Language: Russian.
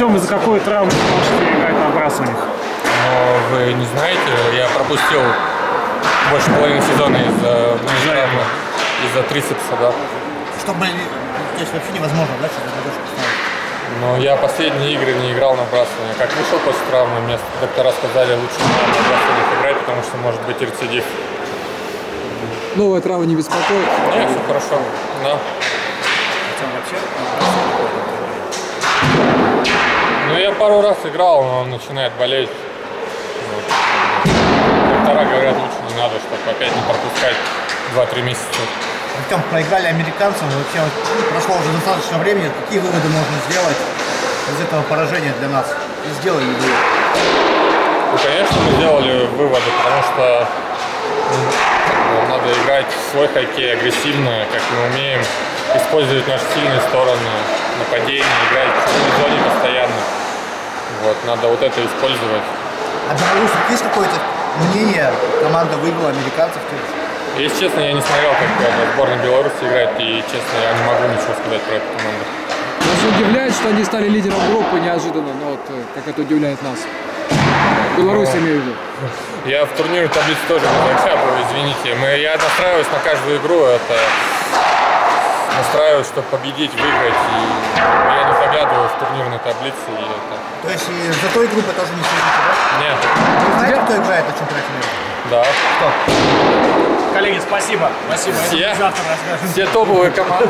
Артем, из-за какой травмы можете играть на брасываниях? Но вы не знаете, я пропустил больше половины сезона из-за из-за трицепса, да. Что, блин, то есть вообще невозможно, да, что-то? Но я последние игры не играл на брасывание. Как вышел после травмы, мне доктора сказали, лучше не на брасываниях играть, потому что может быть рецидив. Новая трава не беспокоит. Нет, все хорошо. Да. Ну, я пару раз играл, но он начинает болеть. Вот. Доктора говорят, лучше не надо, чтобы опять не пропускать 2-3 месяца. Артем, проиграли американцам, вообще вот прошло уже достаточно времени. Какие выводы можно сделать из этого поражения для нас? И сделали ли вы? Ну, конечно, мы сделали выводы, потому что ну, надо играть в свой хоккей агрессивно, как мы умеем, использовать наши сильные стороны, нападение, играть в зоне постоянно. Вот, надо вот это использовать. А белорусов есть какое-то мнение? Команда выиграла американцев? Если честно, я не смотрел, как сборная Беларуси играет, и честно, я не могу ничего сказать про эту команду. Нас удивляет, что они стали лидером группы неожиданно, но вот э, как это удивляет нас. Беларусь имею в виду. Я в турнирной таблице тоже не заглядываю, извините. Мы, я настраиваюсь на каждую игру, это настраиваюсь, чтобы победить, выиграть, и я не заглядываю в турнирной таблице, и это... То есть и за той группой тоже не следите, да? Нет, Вы знаете, кто играет на чемпионате мира? да. Коллеги, спасибо. Спасибо. Все, Завтра расскажем. все топовые команды.